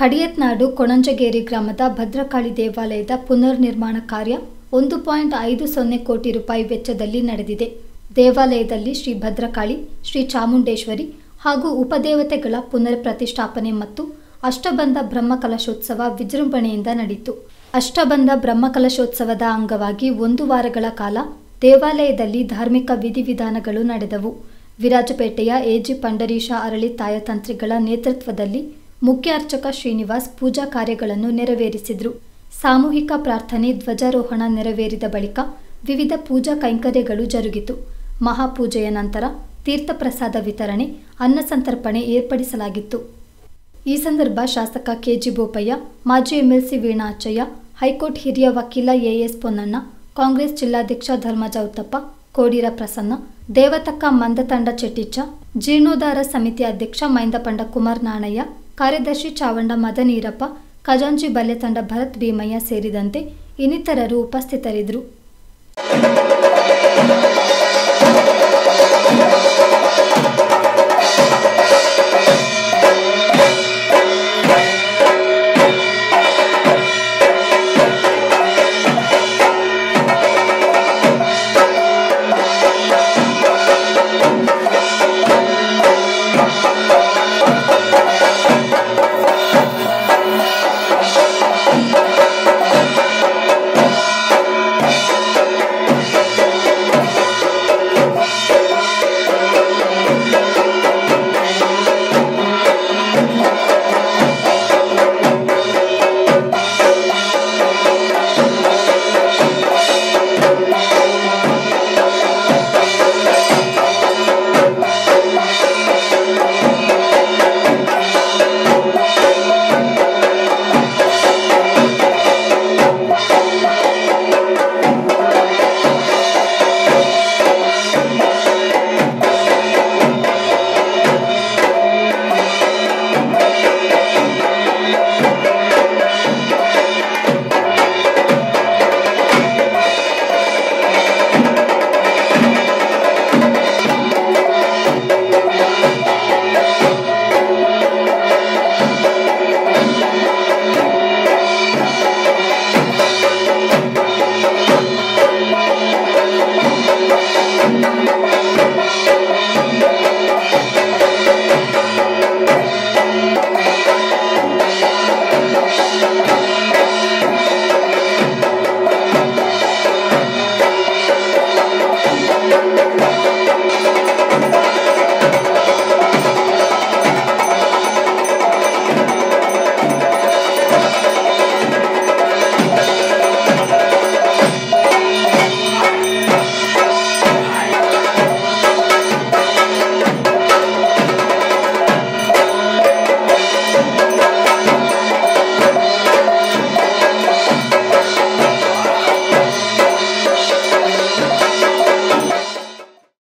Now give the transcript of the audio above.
ಕಡಿಯತ್ನಾಡು ಕೊಣಂಜಗೇರಿ ಗ್ರಾಮದ ಭದ್ರಕಾಳಿ ದೇವಾಲಯದ ಪುನರ್ ನಿರ್ಮಾಣ ಕಾರ್ಯ ಒಂದು ಪಾಯಿಂಟ್ ಐದು ಸೊನ್ನೆ ಕೋಟಿ ರೂಪಾಯಿ ವೆಚ್ಚದಲ್ಲಿ ನಡೆದಿದೆ. ದೇವಾಲಯದಲ್ಲಿ ಶ್ರೀ ಭದ್ರಕಾಳಿ, ಶ್ರೀ ಚಾಮುಂಡೇಶ್ವರಿ ಹಾಗೂ ಉಪದೇವತೆಗಳ ಪುನರ್ ಪ್ರತಿಷ್ಠಾಪನೆ ಮತ್ತು ಅಷ್ಟಬಂಧ ಬ್ರಹ್ಮಕಲಶೋತ್ಸವ ವಿಜೃಂಭಣೆಯಿಂದ ನಡೆಯಿತು. ಅಷ್ಟಬಂಧ ಬ್ರಹ್ಮಕಲಶೋತ್ಸವದ ಅಂಗವಾಗಿ ಒಂದು ವಾರಗಳ ಕಾಲ ದೇವಾಲಯದಲ್ಲಿ ಧಾರ್ಮಿಕ ವಿಧಿವಿಧಾನಗಳು ನಡೆದವು. ವಿರಾಜಪೇಟೆಯ ಎಜಿ ಪಂಡರೀಶ ಅರಳಿ ತಾಯತಂತ್ರಿಗಳ ನೇತೃತ್ವದಲ್ಲಿ ಮುಖ್ಯ ಅರ್ಚಕ ಶ್ರೀನಿವಾಸ್ ಪೂಜಾ ಕಾರ್ಯಗಳನ್ನು ನೆರವೇರಿಸಿದರು. ಸಾಮೂಹಿಕ ಪ್ರಾರ್ಥನೆ, ಧ್ವಜಾರೋಹಣ ನೆರವೇರಿದ ಬಳಿಕ ವಿವಿಧ ಪೂಜಾ ಕೈಂಕರ್ಯಗಳು ಜರುಗಿತು. ಮಹಾಪೂಜೆಯ ನಂತರ ತೀರ್ಥಪ್ರಸಾದ ವಿತರಣೆ ಅನ್ನಸಂತರ್ಪಣೆ ಏರ್ಪಡಿಸಲಾಗಿತ್ತು. ಈ ಸಂದರ್ಭ ಶಾಸಕ ಕೆಜಿ ಬೋಪಯ್ಯ, ಮಾಜಿ ಎಂಎಲ್ಸಿ ವೀಣಾಚಯ್ಯ, ಹೈಕೋರ್ಟ್ ಹಿರಿಯ ವಕೀಲ ಎಎಸ್ ಪೊನ್ನಣ್ಣ, ಕಾಂಗ್ರೆಸ್ ಜಿಲ್ಲಾಧ್ಯಕ್ಷ ಧರ್ಮಜ ಉತ್ತಪ್ಪ ಕೋಡಿರ ಪ್ರಸನ್ನ, ದೇವತಕ್ಕ ಮಂದತಂಡ ಚೆಟ್ಟಿಚ್ಚ, ಜೀರ್ಣೋದ್ಧಾರ ಸಮಿತಿ ಅಧ್ಯಕ್ಷ ಮೈಂದಪಂಡ ಕುಮಾರ್ ನಾಣಯ್ಯ ಕಾರ್ಯದರ್ಶಿ ಚಾವಂಡ ಮದನೀರಪ್ಪ ಖಜಾಂಚಿ ಬಲ್ಯತಂಡ ಭರತ್ ಭೀಮಯ್ಯ ಸೇರಿದಂತೆ ಇನ್ನಿತರರು ಉಪಸ್ಥಿತರಿದ್ದರು.